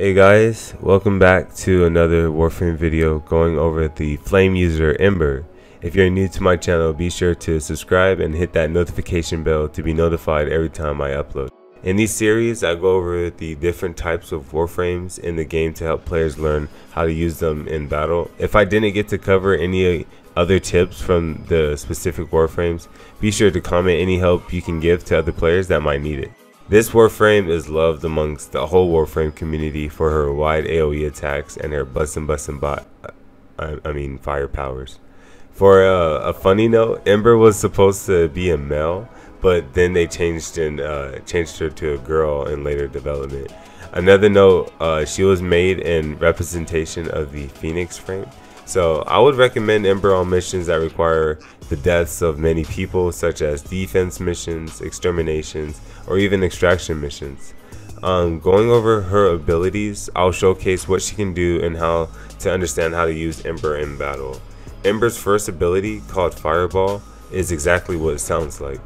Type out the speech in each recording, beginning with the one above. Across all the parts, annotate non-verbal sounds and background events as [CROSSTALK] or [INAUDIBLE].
Hey guys, welcome back to another Warframe video going over the flame user Ember. If you're new to my channel, be sure to subscribe and hit that notification bell to be notified every time I upload. In these series, I go over the different types of Warframes in the game to help players learn how to use them in battle. If I didn't get to cover any other tips from the specific Warframes, be sure to comment any help you can give to other players that might need it. This Warframe is loved amongst the whole Warframe community for her wide AoE attacks and her bussin' bussin' bot, I, I mean fire powers. For uh, a funny note, Ember was supposed to be a male, but then they changed and uh, changed her to a girl in later development. Another note, uh, she was made in representation of the Phoenix frame, so I would recommend Ember on missions that require the deaths of many people such as defense missions, exterminations, or even extraction missions. Um, going over her abilities, I'll showcase what she can do and how to understand how to use Ember in battle. Ember's first ability, called Fireball, is exactly what it sounds like.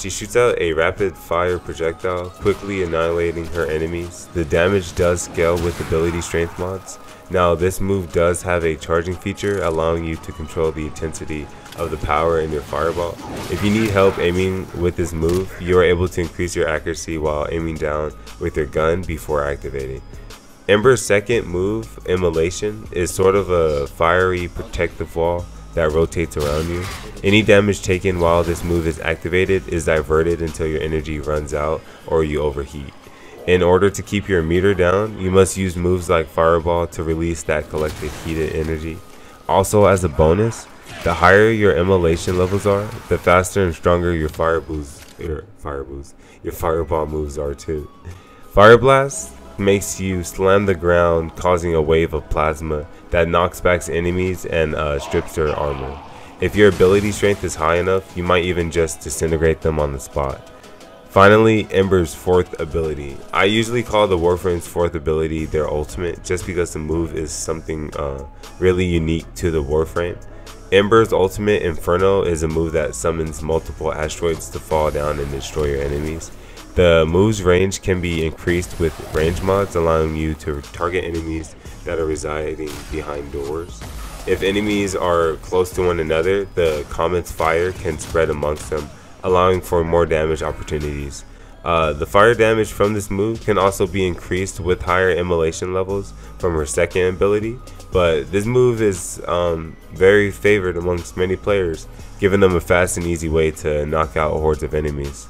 She shoots out a rapid fire projectile, quickly annihilating her enemies. The damage does scale with ability strength mods. Now this move does have a charging feature allowing you to control the intensity of the power in your fireball. If you need help aiming with this move, you are able to increase your accuracy while aiming down with your gun before activating. Ember's second move, Immolation, is sort of a fiery protective wall that rotates around you. Any damage taken while this move is activated is diverted until your energy runs out or you overheat. In order to keep your meter down, you must use moves like Fireball to release that collected heated energy. Also as a bonus, the higher your immolation levels are, the faster and stronger your fire boost, your fire boost, your fireball moves are too. Fire Blast makes you slam the ground, causing a wave of plasma that knocks back enemies and uh, strips their armor. If your ability strength is high enough, you might even just disintegrate them on the spot. Finally, Ember's fourth ability. I usually call the Warframe's fourth ability their ultimate just because the move is something uh, really unique to the Warframe. Ember's ultimate Inferno is a move that summons multiple asteroids to fall down and destroy your enemies. The move's range can be increased with range mods allowing you to target enemies that are residing behind doors. If enemies are close to one another, the comet's fire can spread amongst them, allowing for more damage opportunities. Uh, the fire damage from this move can also be increased with higher immolation levels from her second ability, but this move is um, very favored amongst many players, giving them a fast and easy way to knock out hordes of enemies.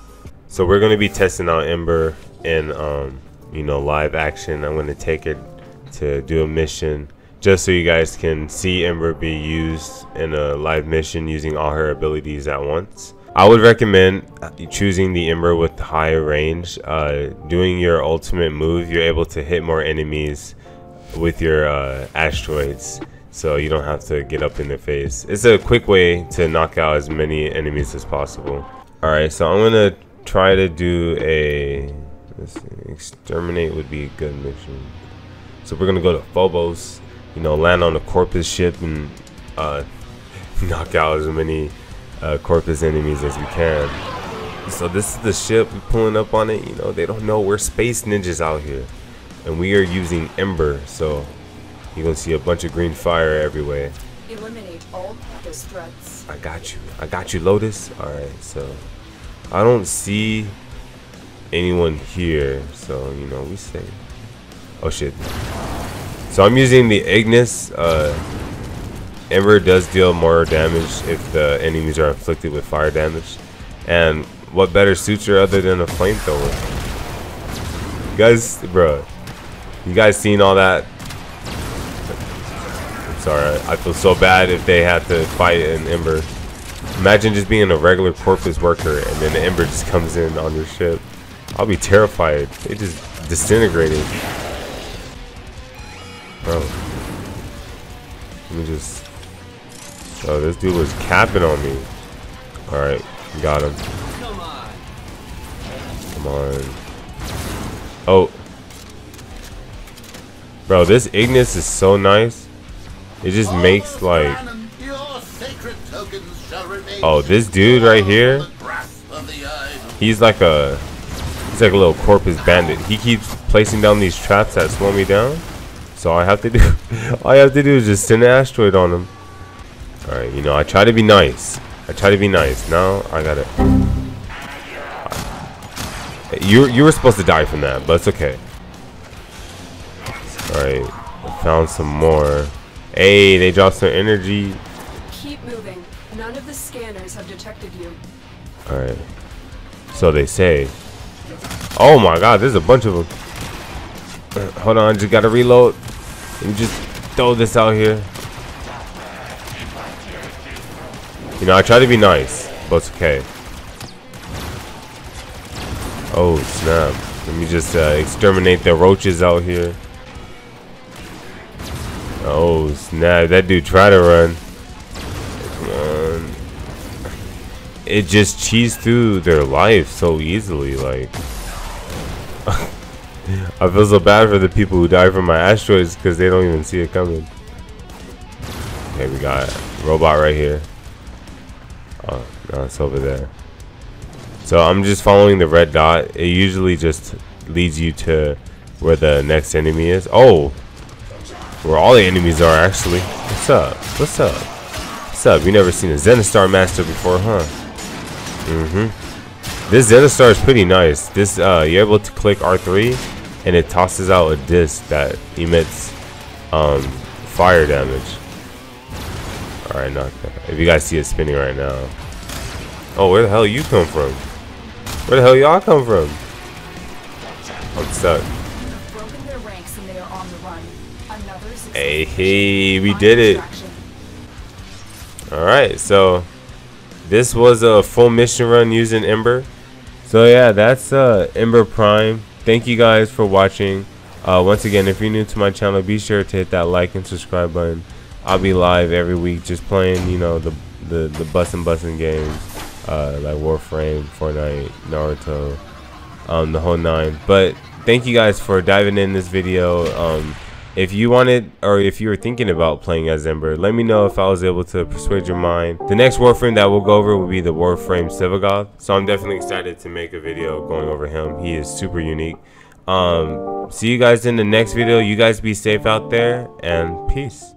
So we're going to be testing out Ember in, um, you know, live action. I'm going to take it to do a mission just so you guys can see Ember be used in a live mission using all her abilities at once. I would recommend choosing the Ember with higher range. Uh, doing your ultimate move, you're able to hit more enemies with your uh, asteroids so you don't have to get up in their face. It's a quick way to knock out as many enemies as possible. Alright, so I'm going to try to do a let's see, exterminate would be a good mission. So we're gonna go to Phobos, you know, land on the Corpus ship and uh, [LAUGHS] knock out as many uh, Corpus enemies as we can. So this is the ship we're pulling up on it. You know, they don't know we're space ninjas out here, and we are using Ember. So you're gonna see a bunch of green fire everywhere. Eliminate all the threats. I got you. I got you, Lotus. All right, so. I don't see anyone here, so you know we say. Oh shit! So I'm using the Ignis. Uh, Ember does deal more damage if the enemies are afflicted with fire damage, and what better suits her other than a flamethrower? You guys, bro, you guys seen all that? I'm sorry, I feel so bad if they had to fight an Ember. Imagine just being a regular Corpus worker and then the Ember just comes in on your ship. I'll be terrified. It just disintegrated. Bro. Let me just... Oh, this dude was capping on me. Alright, got him. Come on. Oh. Bro, this Ignis is so nice. It just makes like Oh, this dude right here, he's like a He's like a little corpus bandit. He keeps placing down these traps that slow me down. So all I have to do, [LAUGHS] all I have to do is just send an asteroid on him. All right, you know, I try to be nice. I try to be nice. Now I got it. You you were supposed to die from that, but it's okay. All right, found some more. Hey, they dropped some energy. Keep moving. None of the scanners have detected you. All right. So they say. Oh my God, there's a bunch of them. Uh, hold on, just gotta reload. Me just throw this out here. You know, I try to be nice, but it's okay. Oh, snap. Let me just uh, exterminate the roaches out here. Oh, snap. That dude tried to run. It just cheesed through their life so easily, like. [LAUGHS] I feel so bad for the people who die from my asteroids because they don't even see it coming. Okay, we got a robot right here. Oh, no, it's over there. So I'm just following the red dot. It usually just leads you to where the next enemy is. Oh, where all the enemies are actually. What's up? What's up? What's up? You never seen a Zenistar Master before, huh? Mm-hmm. This Zenistar is pretty nice. This uh, you're able to click R3, and it tosses out a disc that emits um, fire damage. All right, not that. If you guys see it spinning right now. Oh, where the hell you come from? Where the hell y'all come from? I'm stuck. Hey, hey, we did it. All right, so this was a full mission run using Ember. So yeah, that's uh, Ember Prime. Thank you guys for watching. Uh, once again, if you're new to my channel, be sure to hit that like and subscribe button. I'll be live every week, just playing, you know, the the the bussin' bussin' games, uh, like Warframe, Fortnite, Naruto, um, the whole nine. But thank you guys for diving in this video. Um, if you wanted, or if you were thinking about playing as Ember, let me know if I was able to persuade your mind. The next Warframe that we'll go over will be the Warframe Sevagoth. So I'm definitely excited to make a video going over him. He is super unique. Um, see you guys in the next video. You guys be safe out there, and peace.